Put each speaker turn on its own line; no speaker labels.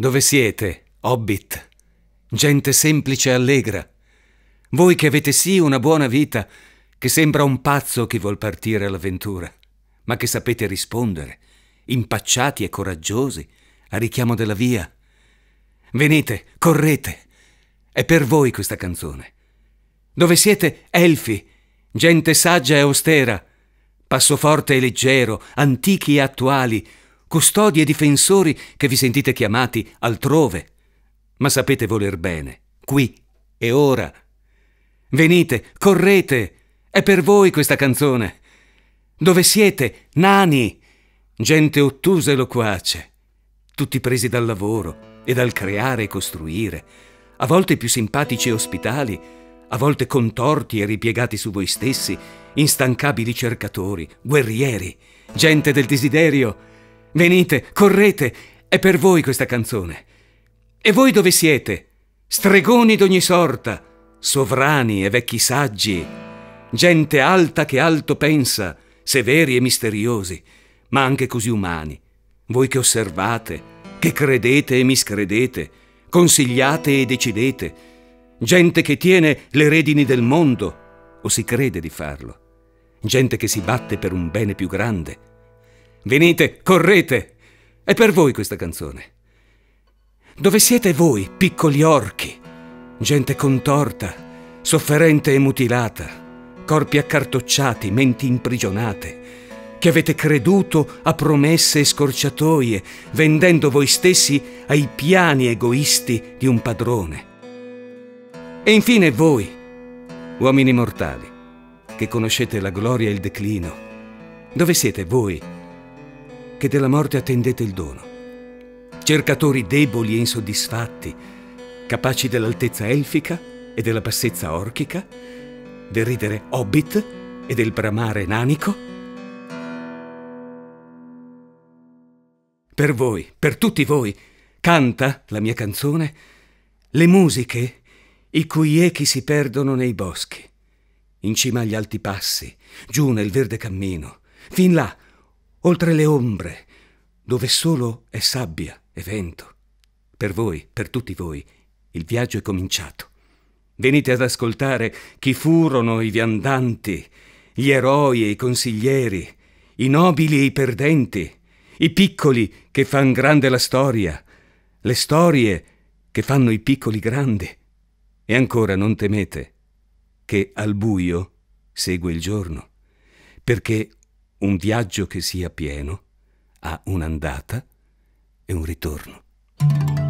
Dove siete, hobbit? Gente semplice e allegra. Voi che avete sì una buona vita, che sembra un pazzo chi vuol partire all'avventura, ma che sapete rispondere, impacciati e coraggiosi, a richiamo della via. Venite, correte. È per voi questa canzone. Dove siete, elfi, gente saggia e austera, passo forte e leggero, antichi e attuali, custodi e difensori che vi sentite chiamati altrove, ma sapete voler bene, qui e ora. Venite, correte, è per voi questa canzone. Dove siete, nani, gente ottusa e loquace, tutti presi dal lavoro e dal creare e costruire, a volte più simpatici e ospitali, a volte contorti e ripiegati su voi stessi, instancabili cercatori, guerrieri, gente del desiderio, Venite, correte, è per voi questa canzone. E voi dove siete? Stregoni d'ogni sorta, sovrani e vecchi saggi, gente alta che alto pensa, severi e misteriosi, ma anche così umani. Voi che osservate, che credete e miscredete, consigliate e decidete, gente che tiene le redini del mondo, o si crede di farlo, gente che si batte per un bene più grande, Venite, correte! È per voi questa canzone. Dove siete voi, piccoli orchi? Gente contorta, sofferente e mutilata, corpi accartocciati, menti imprigionate, che avete creduto a promesse e scorciatoie, vendendo voi stessi ai piani egoisti di un padrone. E infine voi, uomini mortali, che conoscete la gloria e il declino, dove siete voi? Che della morte attendete il dono. Cercatori deboli e insoddisfatti, capaci dell'altezza elfica e della bassezza orchica, del ridere hobbit e del bramare nanico. Per voi, per tutti voi, canta la mia canzone le musiche i cui echi si perdono nei boschi, in cima agli alti passi, giù nel verde cammino, fin là oltre le ombre, dove solo è sabbia e vento. Per voi, per tutti voi, il viaggio è cominciato. Venite ad ascoltare chi furono i viandanti, gli eroi e i consiglieri, i nobili e i perdenti, i piccoli che fan grande la storia, le storie che fanno i piccoli grandi. E ancora non temete che al buio segue il giorno, perché un viaggio che sia pieno ha un'andata e un ritorno.